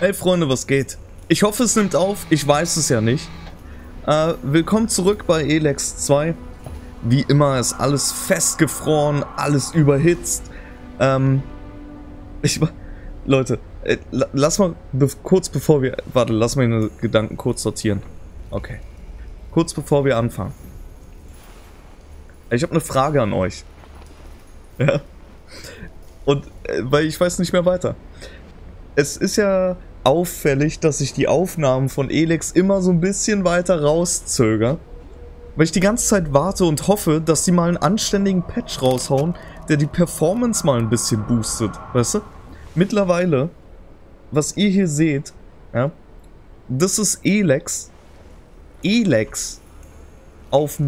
Hey Freunde, was geht? Ich hoffe es nimmt auf, ich weiß es ja nicht. Äh, willkommen zurück bei Elex 2. Wie immer ist alles festgefroren, alles überhitzt. Ähm, ich, Leute, äh, lass mal be kurz bevor wir, warte, lass mal meine Gedanken kurz sortieren. Okay. Kurz bevor wir anfangen. Ich habe eine Frage an euch. Ja. Und, äh, weil ich weiß nicht mehr weiter. Es ist ja auffällig, dass ich die Aufnahmen von Elex immer so ein bisschen weiter rauszöger. Weil ich die ganze Zeit warte und hoffe, dass sie mal einen anständigen Patch raushauen, der die Performance mal ein bisschen boostet, weißt du? Mittlerweile, was ihr hier seht, ja, das ist Elex. Elex auf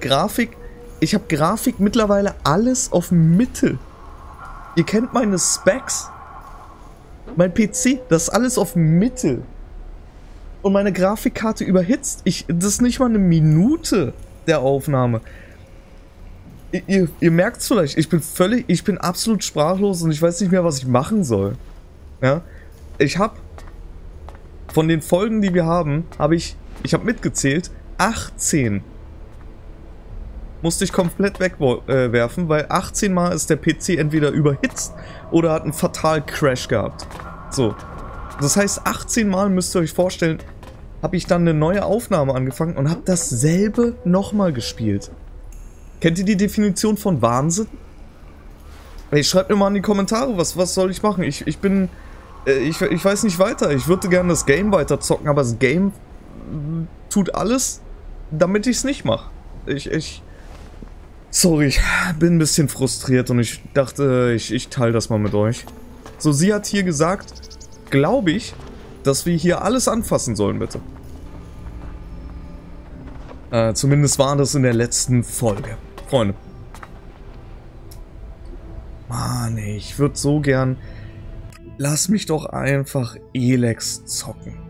Grafik. Ich habe Grafik mittlerweile alles auf Mittel. Ihr kennt meine Specs. Mein PC, das ist alles auf Mittel. Und meine Grafikkarte überhitzt. Ich, das ist nicht mal eine Minute der Aufnahme. Ihr, ihr merkt es vielleicht, ich bin völlig, ich bin absolut sprachlos und ich weiß nicht mehr, was ich machen soll. Ja, ich habe von den Folgen, die wir haben, habe ich, ich habe mitgezählt, 18 musste ich komplett wegwerfen, äh, weil 18 Mal ist der PC entweder überhitzt oder hat einen fatalen Crash gehabt. So. Das heißt, 18 Mal müsst ihr euch vorstellen, habe ich dann eine neue Aufnahme angefangen und habe dasselbe nochmal gespielt. Kennt ihr die Definition von Wahnsinn? Ey, schreibt mir mal in die Kommentare, was, was soll ich machen? Ich, ich bin... Äh, ich, ich weiß nicht weiter. Ich würde gerne das Game weiter zocken, aber das Game tut alles, damit ich es nicht mache. Ich, Sorry, ich bin ein bisschen frustriert und ich dachte, ich, ich teile das mal mit euch. So, sie hat hier gesagt, glaube ich, dass wir hier alles anfassen sollen, bitte. Äh, zumindest war das in der letzten Folge. Freunde. Mann, ich würde so gern... Lass mich doch einfach Elex zocken.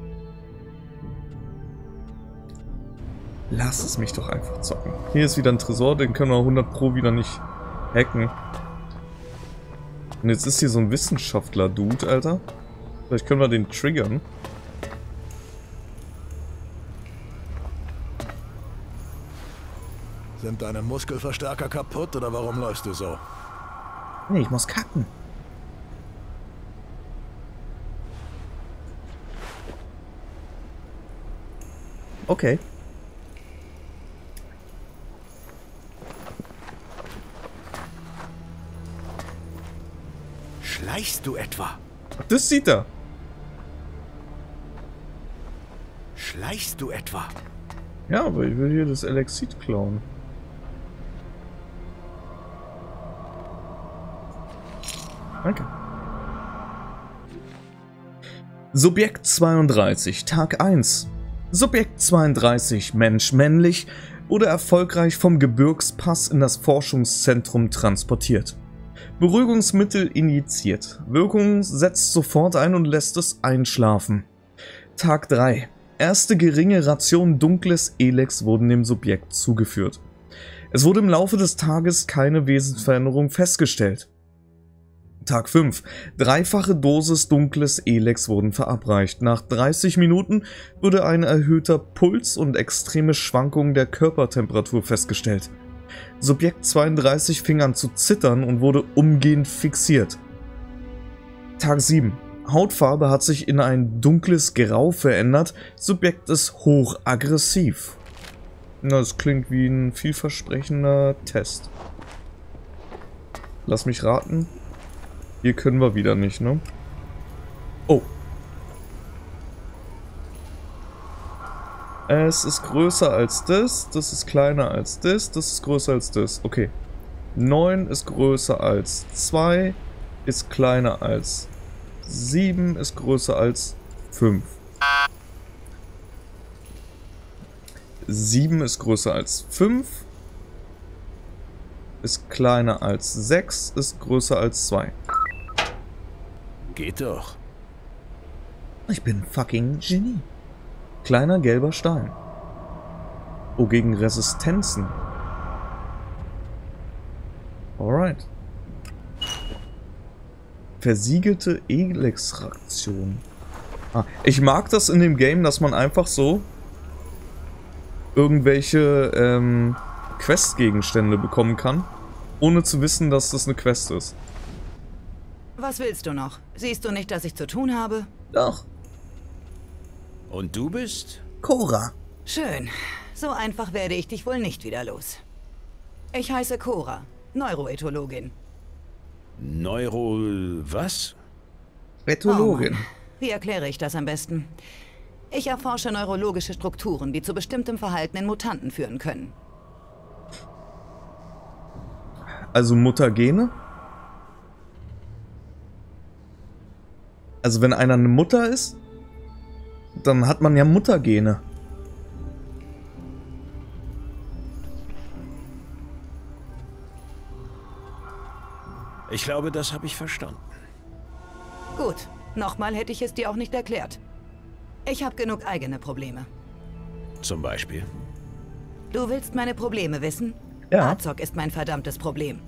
Lass es mich doch einfach zocken. Hier ist wieder ein Tresor, den können wir 100 Pro wieder nicht hacken. Und jetzt ist hier so ein Wissenschaftler-Dude, Alter. Vielleicht können wir den triggern. Sind deine Muskelverstärker kaputt oder warum läufst du so? Nee, ich muss kacken. Okay. Schleichst du etwa? Das sieht er. Schleichst du etwa? Ja, aber ich will hier das Elexit klauen. Danke. Subjekt 32, Tag 1. Subjekt 32, Mensch männlich, wurde erfolgreich vom Gebirgspass in das Forschungszentrum transportiert. Beruhigungsmittel injiziert. Wirkung setzt sofort ein und lässt es einschlafen. Tag 3. Erste geringe Ration dunkles Elex wurden dem Subjekt zugeführt. Es wurde im Laufe des Tages keine Wesensveränderung festgestellt. Tag 5. Dreifache Dosis dunkles Elex wurden verabreicht. Nach 30 Minuten wurde ein erhöhter Puls und extreme Schwankungen der Körpertemperatur festgestellt. Subjekt 32 fing an zu zittern und wurde umgehend fixiert. Tag 7. Hautfarbe hat sich in ein dunkles Grau verändert. Subjekt ist hochaggressiv. Das klingt wie ein vielversprechender Test. Lass mich raten. Hier können wir wieder nicht, ne? Oh. Es ist größer als das, das ist kleiner als das, das ist größer als das. Okay. 9 ist größer als 2, ist kleiner als 7, ist größer als 5. 7 ist größer als 5, ist kleiner als 6, ist größer als 2. Geht doch. Ich bin fucking Genie. Kleiner gelber Stein. Oh, gegen Resistenzen. Alright. Versiegelte Elex-Fraktion. Ah, ich mag das in dem Game, dass man einfach so irgendwelche ähm, Quest-Gegenstände bekommen kann, ohne zu wissen, dass das eine Quest ist. Was willst du noch? Siehst du nicht, dass ich zu tun habe? Doch. Und du bist? Cora. Schön. So einfach werde ich dich wohl nicht wieder los. Ich heiße Cora, Neuroethologin. Neuro... was? Ethologin. Oh, wie erkläre ich das am besten? Ich erforsche neurologische Strukturen, die zu bestimmtem Verhalten in Mutanten führen können. Also Muttergene? Also wenn einer eine Mutter ist, dann hat man ja Muttergene. Ich glaube, das habe ich verstanden. Gut, nochmal hätte ich es dir auch nicht erklärt. Ich habe genug eigene Probleme. Zum Beispiel? Du willst meine Probleme wissen? Ja. Azog ist mein verdammtes Problem.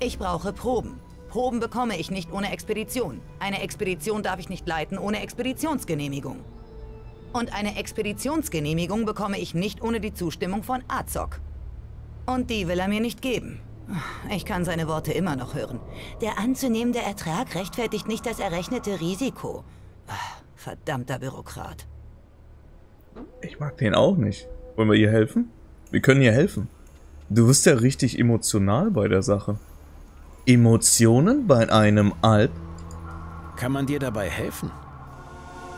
Ich brauche Proben. Proben bekomme ich nicht ohne Expedition. Eine Expedition darf ich nicht leiten ohne Expeditionsgenehmigung. Und eine Expeditionsgenehmigung bekomme ich nicht ohne die Zustimmung von Azog. Und die will er mir nicht geben. Ich kann seine Worte immer noch hören. Der anzunehmende Ertrag rechtfertigt nicht das errechnete Risiko. Verdammter Bürokrat. Ich mag den auch nicht. Wollen wir ihr helfen? Wir können ihr helfen. Du wirst ja richtig emotional bei der Sache. Emotionen bei einem Alp? Kann man dir dabei helfen?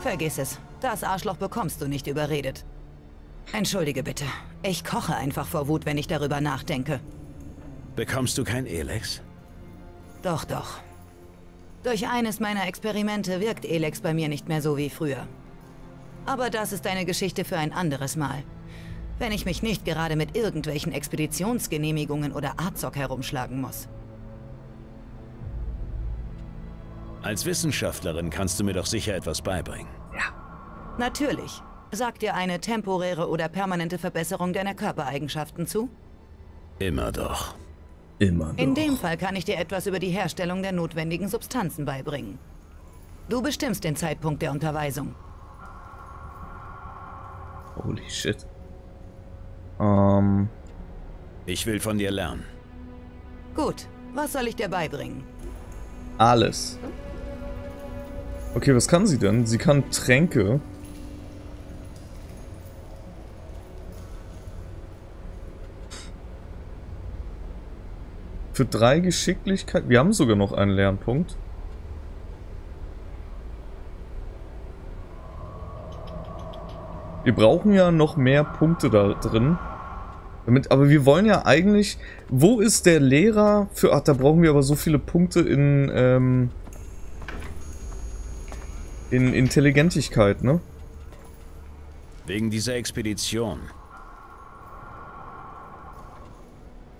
Vergiss es. Das Arschloch bekommst du nicht überredet. Entschuldige bitte. Ich koche einfach vor Wut, wenn ich darüber nachdenke. Bekommst du kein Elex? Doch, doch. Durch eines meiner Experimente wirkt Elex bei mir nicht mehr so wie früher. Aber das ist eine Geschichte für ein anderes Mal. Wenn ich mich nicht gerade mit irgendwelchen Expeditionsgenehmigungen oder Azog herumschlagen muss. Als Wissenschaftlerin kannst du mir doch sicher etwas beibringen. Natürlich. Sagt dir eine temporäre oder permanente Verbesserung deiner Körpereigenschaften zu? Immer doch. Immer In noch. dem Fall kann ich dir etwas über die Herstellung der notwendigen Substanzen beibringen. Du bestimmst den Zeitpunkt der Unterweisung. Holy shit. Ähm, Ich will von dir lernen. Gut, was soll ich dir beibringen? alles. Okay, was kann sie denn? Sie kann Tränke. Für drei Geschicklichkeit. Wir haben sogar noch einen Lernpunkt. Wir brauchen ja noch mehr Punkte da drin. Damit, aber wir wollen ja eigentlich. Wo ist der Lehrer für. Ach, da brauchen wir aber so viele Punkte in. Ähm, in Intelligentigkeit, ne? Wegen dieser Expedition.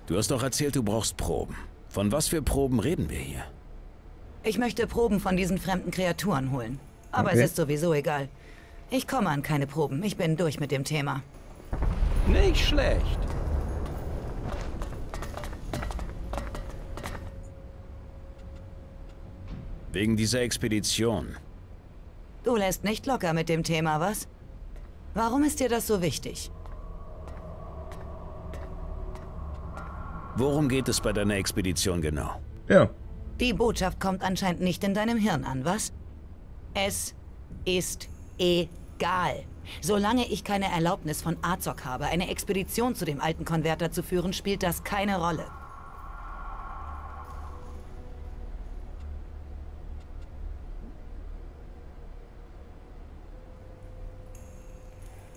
Du hast doch erzählt, du brauchst Proben. Von was für Proben reden wir hier? Ich möchte Proben von diesen fremden Kreaturen holen. Aber Okay. es ist sowieso egal. Ich komme an keine Proben. Ich bin durch mit dem Thema. Nicht schlecht. Wegen dieser Expedition. Du lässt nicht locker mit dem Thema, was? Warum ist dir das so wichtig? Worum geht es bei deiner Expedition genau? Ja. Die Botschaft kommt anscheinend nicht in deinem Hirn an, was? Es ist egal. Solange ich keine Erlaubnis von Azog habe, eine Expedition zu dem alten Konverter zu führen, spielt das keine Rolle.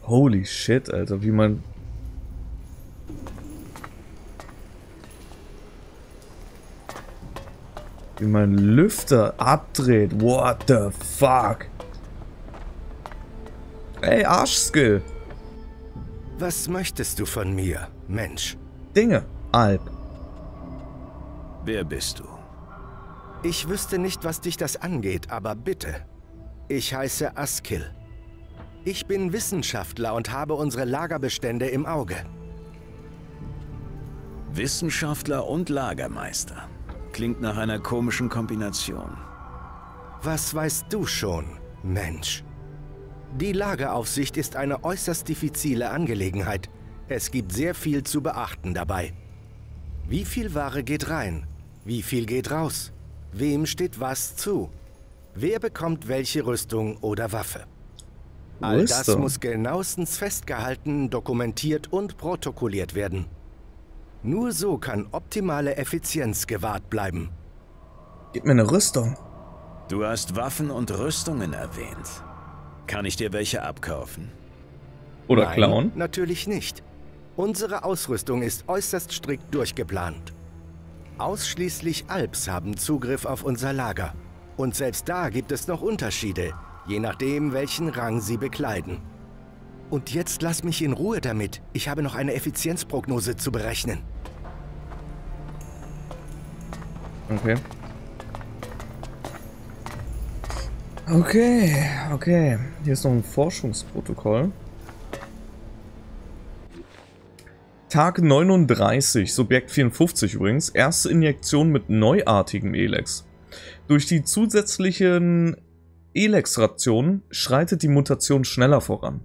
Holy shit, Alter, wie man. Wie man Lüfter abdreht. What the fuck? Ey, Arschskill. Was möchtest du von mir, Mensch? Dinge. Alp. Wer bist du? Ich wüsste nicht, was dich das angeht, aber bitte. Ich heiße Askill. Ich bin Wissenschaftler und habe unsere Lagerbestände im Auge. Wissenschaftler und Lagermeister. Klingt nach einer komischen Kombination. Was weißt du schon? Mensch. Die Lageraufsicht ist eine äußerst diffizile Angelegenheit. Es gibt sehr viel zu beachten dabei. Wie viel Ware geht rein? Wie viel geht raus? Wem steht was zu? Wer bekommt welche Rüstung oder Waffe? All das muss genauestens festgehalten, dokumentiert und protokolliert werden. Nur so kann optimale Effizienz gewahrt bleiben. Gib mir eine Rüstung. Du hast Waffen und Rüstungen erwähnt. Kann ich dir welche abkaufen? Oder Nein, klauen. Natürlich nicht. Unsere Ausrüstung ist äußerst strikt durchgeplant. Ausschließlich Alps haben Zugriff auf unser Lager. Und selbst da gibt es noch Unterschiede, je nachdem, welchen Rang sie bekleiden. Und jetzt lass mich in Ruhe damit. Ich habe noch eine Effizienzprognose zu berechnen. Okay. Okay, okay. Hier ist noch ein Forschungsprotokoll. Tag 39, Subjekt 54 übrigens. Erste Injektion mit neuartigem Elex. Durch die zusätzlichen Elex-Rationen schreitet die Mutation schneller voran.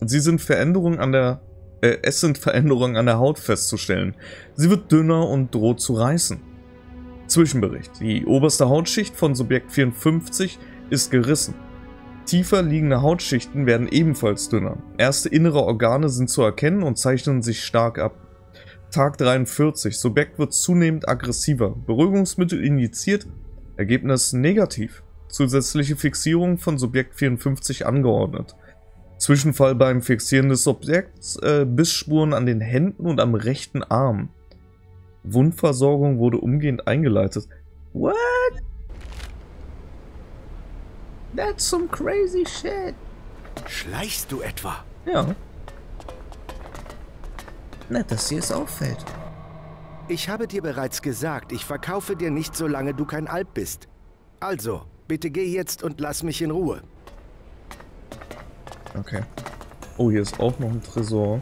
Sie sind Veränderungen an der äh, es sind Veränderungen an der Haut festzustellen. Sie wird dünner und droht zu reißen. Zwischenbericht. Die oberste Hautschicht von Subjekt 54 ist gerissen. Tiefer liegende Hautschichten werden ebenfalls dünner. Erste innere Organe sind zu erkennen und zeichnen sich stark ab. Tag 43. Subjekt wird zunehmend aggressiver. Beruhigungsmittel injiziert. Ergebnis negativ. Zusätzliche Fixierung von Subjekt 54 angeordnet. Zwischenfall beim Fixieren des Objekts, äh, Bissspuren an den Händen und am rechten Arm. Wundversorgung wurde umgehend eingeleitet. What? That's some crazy shit. Schleichst du etwa? Ja. Nett, dass dir es auffällt. Ich habe dir bereits gesagt, ich verkaufe dir nicht, solange du kein Alp bist. Also, bitte geh jetzt und lass mich in Ruhe. Okay. Oh, hier ist auch noch ein Tresor.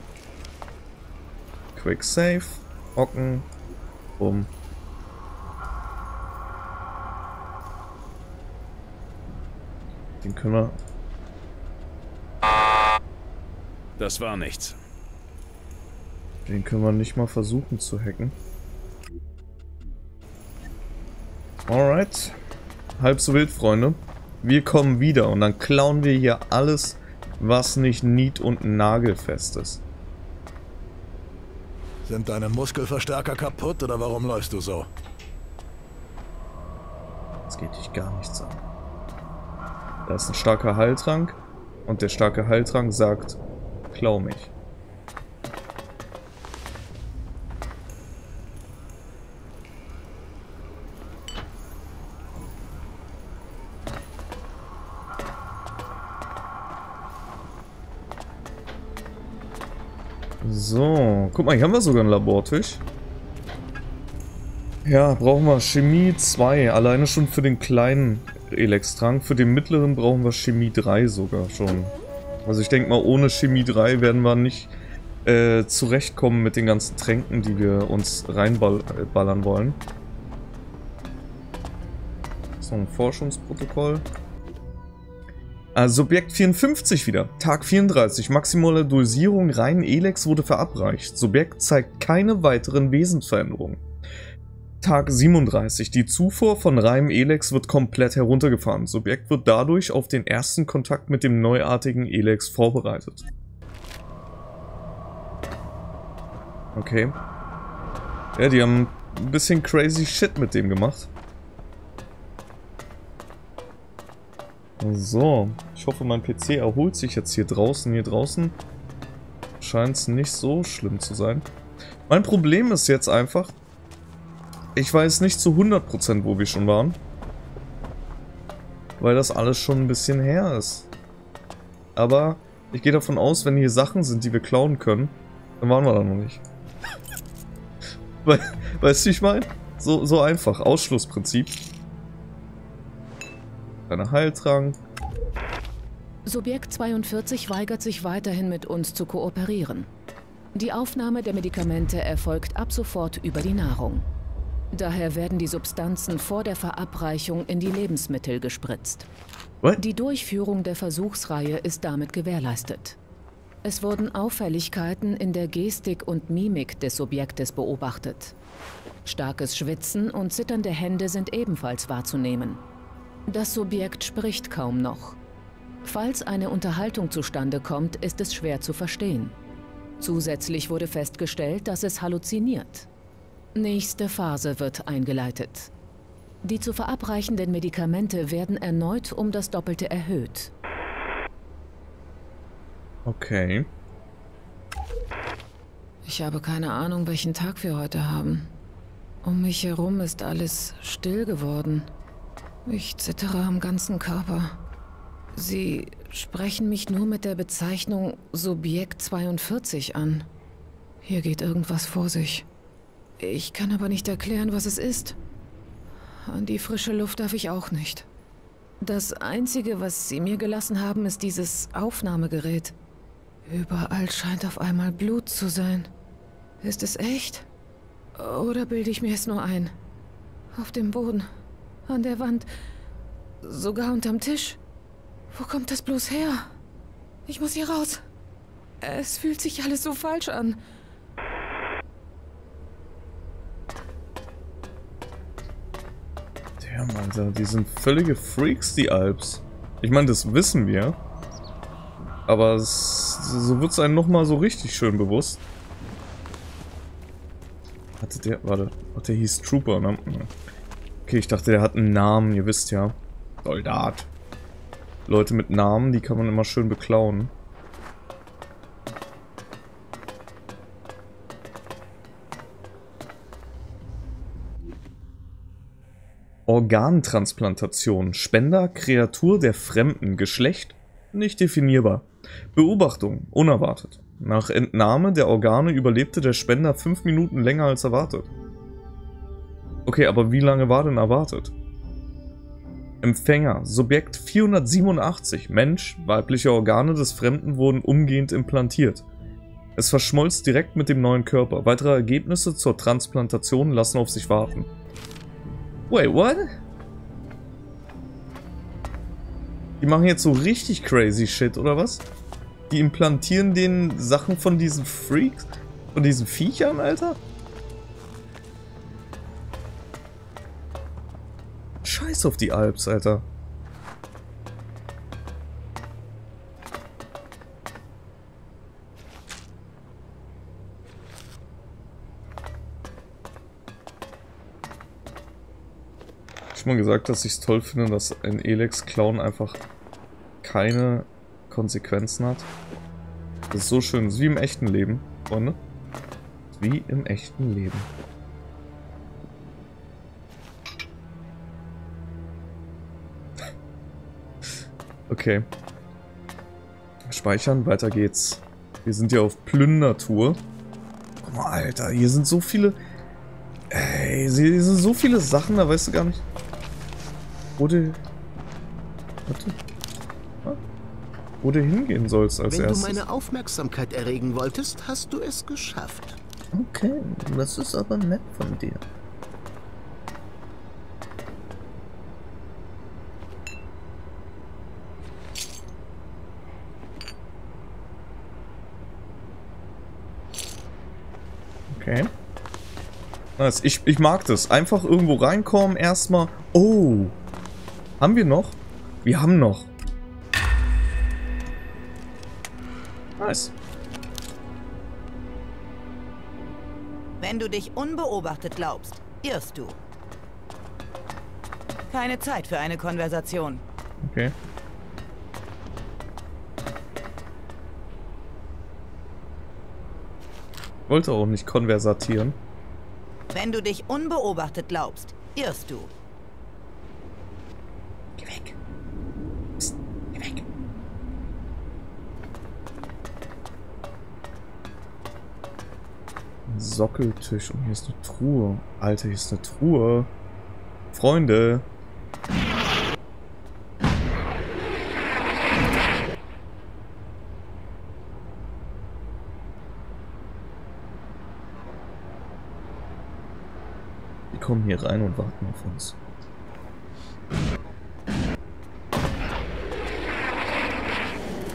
Quick Save. Ocken. Um. Den können wir. Das war nichts. Den können wir nicht mal versuchen zu hacken. Alright. Halb so wild, Freunde. Wir kommen wieder und dann klauen wir hier alles, was nicht nied- und nagelfest ist. Sind deine Muskelverstärker kaputt oder warum läufst du so? Das geht dich gar nichts an. Da ist ein starker Heiltrank und der starke Heiltrank sagt, klau mich. So, guck mal, hier haben wir sogar einen Labortisch. Ja, brauchen wir Chemie 2, alleine schon für den kleinen Elex-Trank. Für den mittleren brauchen wir Chemie 3 sogar schon. Also ich denke mal, ohne Chemie 3 werden wir nicht äh, zurechtkommen mit den ganzen Tränken, die wir uns reinballern wollen. So ein Forschungsprotokoll. Ah, Subjekt 54 wieder. Tag 34. Maximale Dosierung rein Elex wurde verabreicht. Subjekt zeigt keine weiteren Wesensveränderungen. Tag 37. Die Zufuhr von reinem Elex wird komplett heruntergefahren. Subjekt wird dadurch auf den ersten Kontakt mit dem neuartigen Elex vorbereitet. Okay. Ja, die haben ein bisschen crazy shit mit dem gemacht. So, ich hoffe mein PC erholt sich jetzt hier draußen. Hier draußen scheint es nicht so schlimm zu sein. Mein Problem ist jetzt einfach, ich weiß nicht zu 100% wo wir schon waren. Weil das alles schon ein bisschen her ist. Aber ich gehe davon aus, wenn hier Sachen sind, die wir klauen können, dann waren wir da noch nicht. We weißt du, wie ich meine? So, so einfach. Ausschlussprinzip. Keine Heiltrank. Subjekt 42 weigert sich weiterhin mit uns zu kooperieren. Die Aufnahme der Medikamente erfolgt ab sofort über die Nahrung. Daher werden die Substanzen vor der Verabreichung in die Lebensmittel gespritzt. What? Die Durchführung der Versuchsreihe ist damit gewährleistet. Es wurden Auffälligkeiten in der Gestik und Mimik des Subjektes beobachtet. Starkes Schwitzen und zitternde Hände sind ebenfalls wahrzunehmen. Das Subjekt spricht kaum noch. Falls eine Unterhaltung zustande kommt, ist es schwer zu verstehen. Zusätzlich wurde festgestellt, dass es halluziniert. Nächste Phase wird eingeleitet. Die zu verabreichenden Medikamente werden erneut um das Doppelte erhöht. Okay. Ich habe keine Ahnung, welchen Tag wir heute haben. Um mich herum ist alles still geworden. Ich zittere am ganzen Körper. Sie sprechen mich nur mit der Bezeichnung Subjekt 42 an. Hier geht irgendwas vor sich. Ich kann aber nicht erklären, was es ist. An die frische Luft darf ich auch nicht. Das Einzige, was Sie mir gelassen haben, ist dieses Aufnahmegerät. Überall scheint auf einmal Blut zu sein. Ist es echt? Oder bilde ich mir es nur ein? Auf dem Boden, an der Wand, sogar unterm Tisch. Wo kommt das bloß her? Ich muss hier raus. Es fühlt sich alles so falsch an. Damn, Alter, die sind völlige Freaks, die Alps. Ich meine, das wissen wir. Aber es, so wird es einem nochmal so richtig schön bewusst. Hatte der, warte, der hieß Trooper, ne? Okay, ich dachte, der hat einen Namen, ihr wisst ja. Soldat. Leute mit Namen, die kann man immer schön beklauen. Organtransplantation. Spender, Kreatur der Fremden, Geschlecht nicht definierbar. Beobachtung, unerwartet. Nach Entnahme der Organe überlebte der Spender fünf Minuten länger als erwartet. Okay, aber wie lange war denn erwartet? Empfänger, Subjekt 487, Mensch, weibliche Organe des Fremden wurden umgehend implantiert. Es verschmolz direkt mit dem neuen Körper. Weitere Ergebnisse zur Transplantation lassen auf sich warten. Wait, what? Die machen jetzt so richtig crazy shit, oder was? Die implantieren den Sachen von diesen Freaks? Von diesen Viechern, Alter? Scheiß auf die Alps, Alter. Ich mal gesagt, dass ich es toll finde, dass ein Elex-Clown einfach keine Konsequenzen hat. Das ist so schön. Das ist wie im echten Leben, Freunde. Wie im echten Leben. Okay. Speichern, weiter geht's. Wir sind ja auf Plündertour. Guck mal, Alter, hier sind so viele... Ey, hier sind so viele Sachen, da weißt du gar nicht... Wo du... Warte. Wo du hingehen sollst als Wenn erstes. du meine Aufmerksamkeit erregen wolltest, hast du es geschafft. Okay, das ist aber nett von dir. Okay. Nice. Ich, ich mag das. Einfach irgendwo reinkommen, erstmal. Oh. Haben wir noch? Wir haben noch. Nice. Wenn du dich unbeobachtet glaubst, irrst du. Keine Zeit für eine Konversation. Okay. Wollte auch nicht konversatieren. Wenn du dich unbeobachtet glaubst, irrst du. Geh weg. Psst, geh weg. Ein Sockeltisch und hier ist eine Truhe. Alter, hier ist eine Truhe. Freunde. Kommen hier rein und warten auf uns.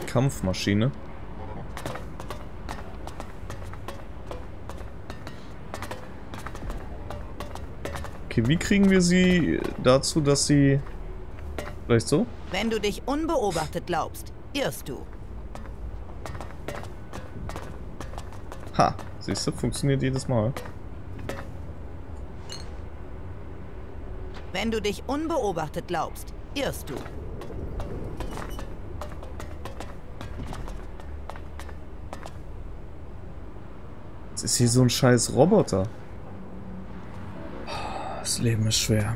Kampfmaschine. Okay, wie kriegen wir sie dazu, dass sie... Vielleicht so? Wenn du dich unbeobachtet glaubst, irrst du. Ha, siehst du, funktioniert jedes Mal. Wenn du dich unbeobachtet glaubst, irrst du. Jetzt ist hier so ein scheiß Roboter. Das Leben ist schwer.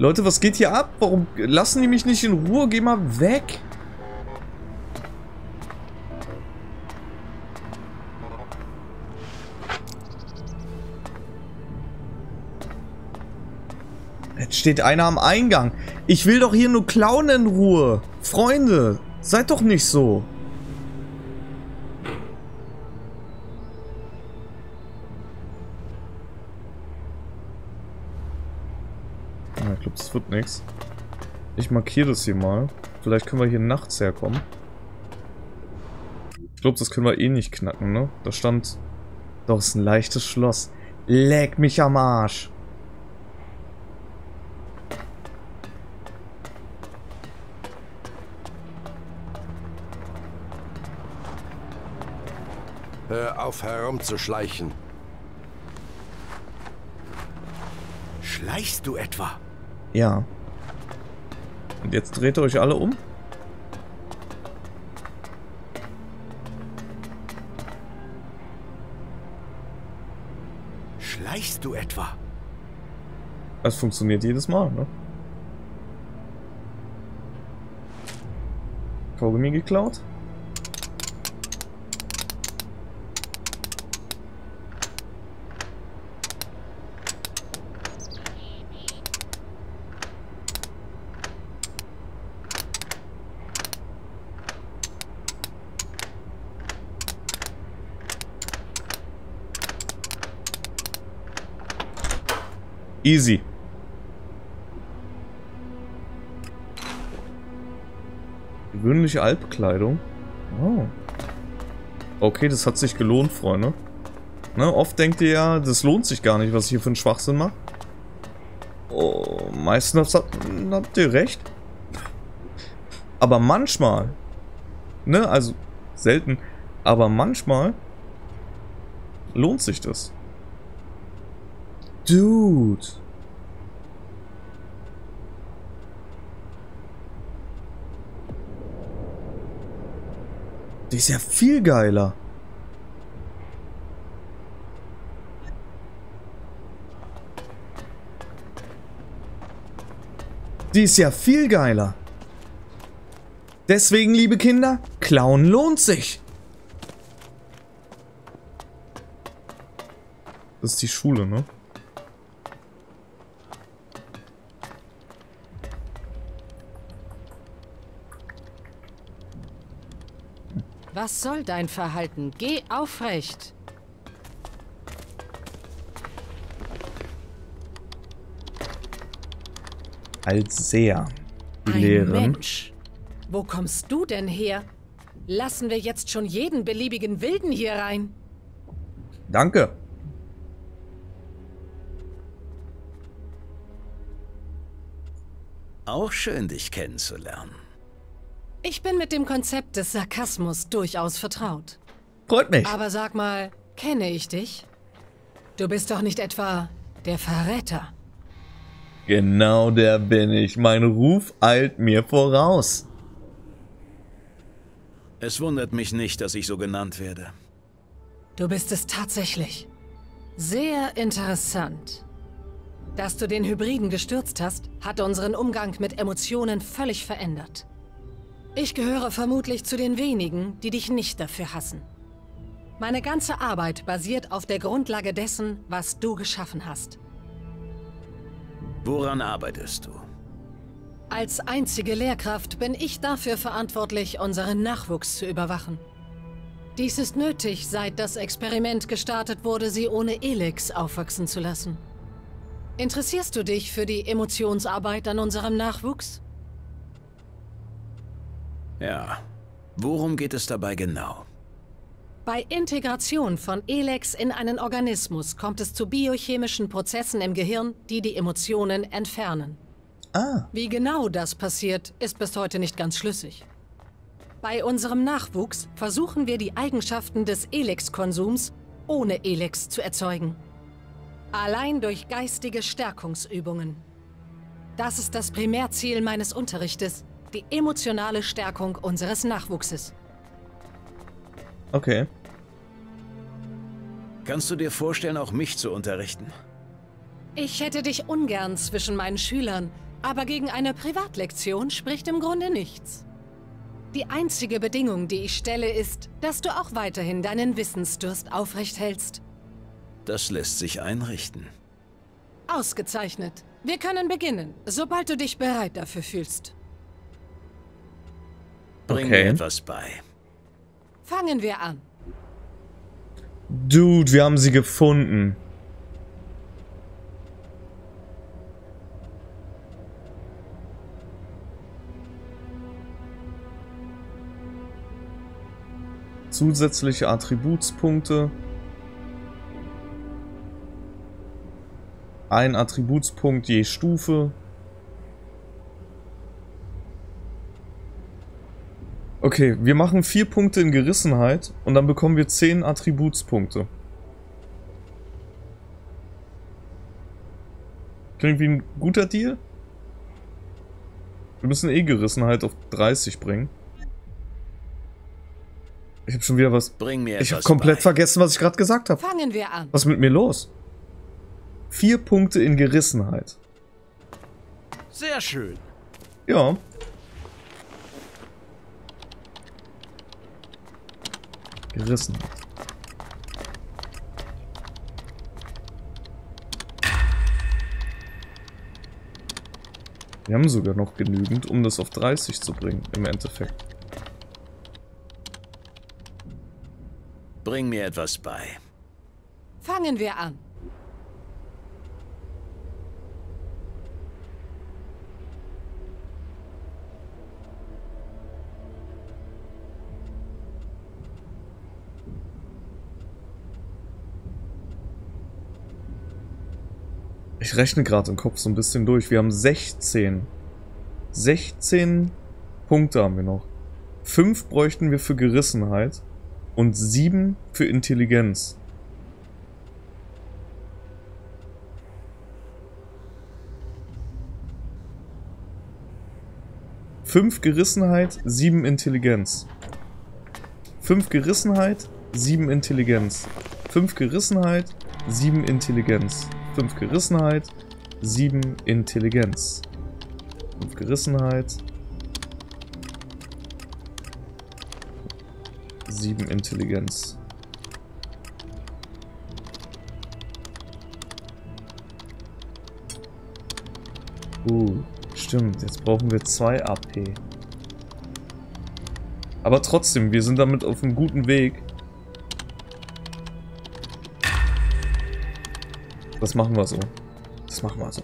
Leute, was geht hier ab? Warum lassen die mich nicht in Ruhe? Geh mal weg. Jetzt steht einer am Eingang. Ich will doch hier nur klauen in Ruhe. Freunde, seid doch nicht so. Nichts. Ich markiere das hier mal. Vielleicht können wir hier nachts herkommen. Ich glaube, das können wir eh nicht knacken, ne? Da stand... Doch, ist ein leichtes Schloss. Leck mich am Arsch. Hör auf herumzuschleichen. Schleichst du etwa? Ja. Und jetzt dreht ihr euch alle um? Schleichst du etwa? Es funktioniert jedes Mal, ne? Kaugummi geklaut? Easy. Gewöhnliche Alpkleidung. Oh. Okay, das hat sich gelohnt, Freunde. Ne, oft denkt ihr ja, das lohnt sich gar nicht, was ich hier für einen Schwachsinn mache. Oh, meistens habt, habt ihr recht. Aber manchmal, ne, also selten, aber manchmal lohnt sich das. Dude. Die ist ja viel geiler. Die ist ja viel geiler. Deswegen, liebe Kinder, klauen lohnt sich. Das ist die Schule, ne? Was soll dein Verhalten? Geh aufrecht. Als sehr. Die Ein Lehrerin. Mensch. Wo kommst du denn her? Lassen wir jetzt schon jeden beliebigen Wilden hier rein? Danke. Auch schön, dich kennenzulernen. Ich bin mit dem Konzept des Sarkasmus durchaus vertraut. Freut mich. Aber sag mal, kenne ich dich? Du bist doch nicht etwa der Verräter. Genau der bin ich. Mein Ruf eilt mir voraus. Es wundert mich nicht, dass ich so genannt werde. Du bist es tatsächlich. Sehr interessant. Dass du den Hybriden gestürzt hast, hat unseren Umgang mit Emotionen völlig verändert. Ich gehöre vermutlich zu den wenigen, die dich nicht dafür hassen. Meine ganze Arbeit basiert auf der Grundlage dessen, was du geschaffen hast. Woran arbeitest du? Als einzige Lehrkraft bin ich dafür verantwortlich, unseren Nachwuchs zu überwachen. Dies ist nötig, seit das Experiment gestartet wurde, sie ohne Elix aufwachsen zu lassen. Interessierst du dich für die Emotionsarbeit an unserem Nachwuchs? Ja. Worum geht es dabei genau? Bei Integration von Elex in einen Organismus kommt es zu biochemischen Prozessen im Gehirn, die die Emotionen entfernen. Ah. Wie genau das passiert, ist bis heute nicht ganz schlüssig. Bei unserem Nachwuchs versuchen wir die Eigenschaften des Elex-Konsums ohne Elex zu erzeugen. Allein durch geistige Stärkungsübungen. Das ist das Primärziel meines Unterrichtes, die emotionale Stärkung unseres Nachwuchses. Okay. Kannst du dir vorstellen, auch mich zu unterrichten? Ich hätte dich ungern zwischen meinen Schülern, aber gegen eine Privatlektion spricht im Grunde nichts. Die einzige Bedingung, die ich stelle, ist, dass du auch weiterhin deinen Wissensdurst aufrecht hältst. Das lässt sich einrichten. Ausgezeichnet. Wir können beginnen, sobald du dich bereit dafür fühlst. Bring Okay. mir etwas bei. Fangen wir an. Dude, wir haben sie gefunden. Zusätzliche Attributspunkte. Ein Attributspunkt je Stufe. Okay, wir machen vier Punkte in Gerissenheit und dann bekommen wir zehn Attributspunkte. Klingt wie ein guter Deal. Wir müssen eh Gerissenheit auf 30 bringen. Ich habe schon wieder was... Bring mir Ich habe komplett bei. vergessen, was ich gerade gesagt habe. Fangen wir an. Was ist mit mir los? Vier Punkte in Gerissenheit. Sehr schön. Ja. Gerissenheit. Wir haben sogar noch genügend, um das auf 30 zu bringen, im Endeffekt. Bring mir etwas bei. Fangen wir an. Ich rechne gerade im Kopf so ein bisschen durch. Wir haben 16. 16 Punkte haben wir noch. 5 bräuchten wir für Gerissenheit und 7 für Intelligenz. Fünf Gerissenheit, sieben Intelligenz. Fünf Gerissenheit, sieben Intelligenz. Fünf Gerissenheit, sieben Intelligenz. Fünf Gerissenheit, sieben Intelligenz. Fünf Gerissenheit. Sieben Intelligenz. Uh, stimmt. Jetzt brauchen wir zwei AP. Aber trotzdem, wir sind damit auf einem guten Weg. Das machen wir so. Das machen wir so.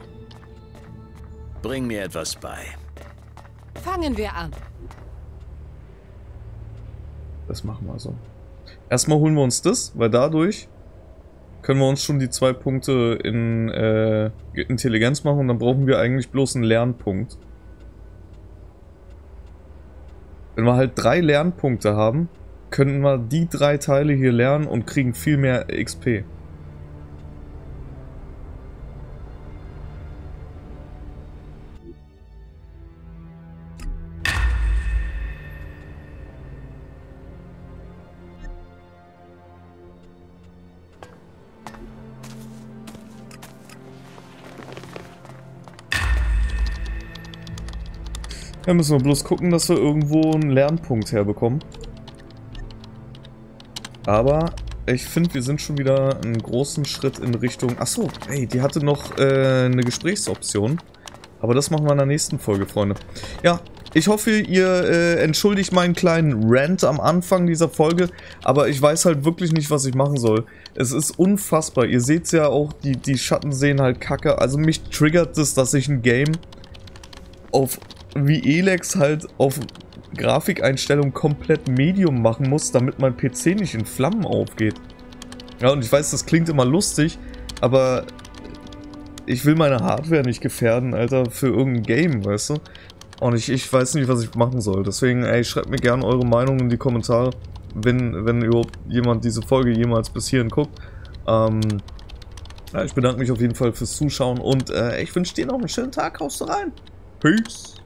Bring mir etwas bei. Fangen wir an. Das machen wir so. Erstmal holen wir uns das, weil dadurch können wir uns schon die zwei Punkte in äh, Intelligenz machen und dann brauchen wir eigentlich bloß einen Lernpunkt. Wenn wir halt drei Lernpunkte haben, könnten wir die drei Teile hier lernen und kriegen viel mehr XP. Da müssen wir bloß gucken, dass wir irgendwo einen Lernpunkt herbekommen. Aber ich finde, wir sind schon wieder einen großen Schritt in Richtung... Achso, ey, die hatte noch äh, eine Gesprächsoption. Aber das machen wir in der nächsten Folge, Freunde. Ja, ich hoffe, ihr äh, entschuldigt meinen kleinen Rant am Anfang dieser Folge, aber ich weiß halt wirklich nicht, was ich machen soll. Es ist unfassbar. Ihr seht ja auch, die, die Schatten sehen halt kacke. Also mich triggert es, dass ich ein Game auf wie Elex halt auf Grafikeinstellung komplett Medium machen muss, damit mein PC nicht in Flammen aufgeht. Ja, und ich weiß, das klingt immer lustig, aber ich will meine Hardware nicht gefährden, Alter, für irgendein Game, weißt du? Und ich, ich weiß nicht, was ich machen soll. Deswegen, ey, schreibt mir gerne eure Meinung in die Kommentare, wenn, wenn überhaupt jemand diese Folge jemals bis hierhin guckt. Ähm, ja, ich bedanke mich auf jeden Fall fürs Zuschauen und äh, ich wünsche dir noch einen schönen Tag. Haust rein. Peace.